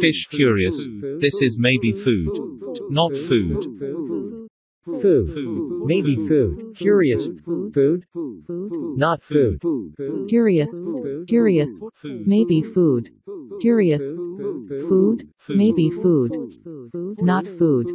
Fish curious. This is maybe food. Not food. Food. Maybe food. Curious. Food. Not food. Curious. Curious. Maybe food. Curious. Food. Maybe food. Not food.